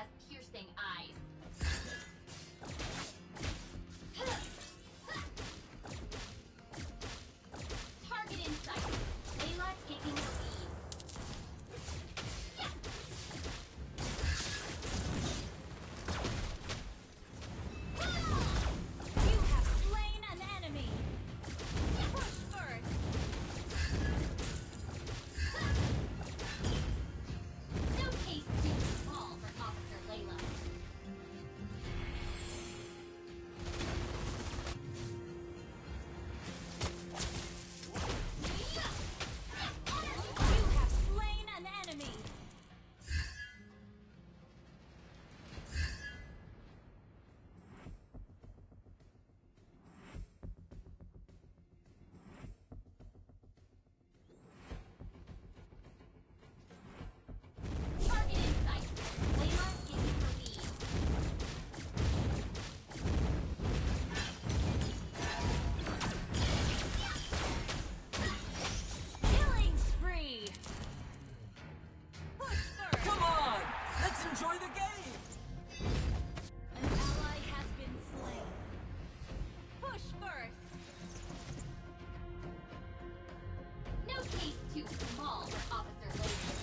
has piercing Officer Logan.